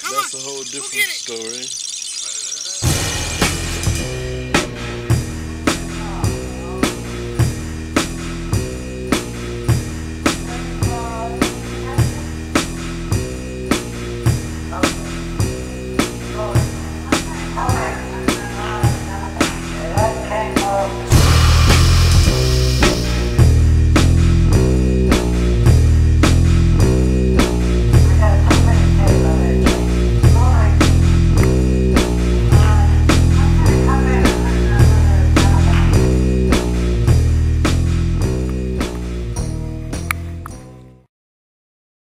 that's, a whole different story.